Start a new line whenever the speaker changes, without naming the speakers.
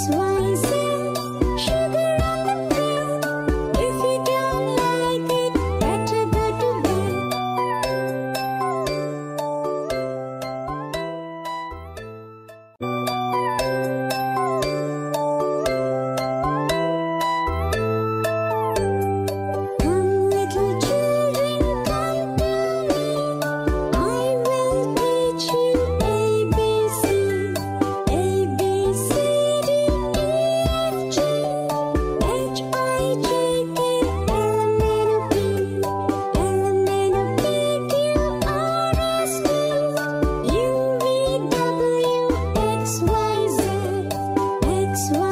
Christmas. It's one.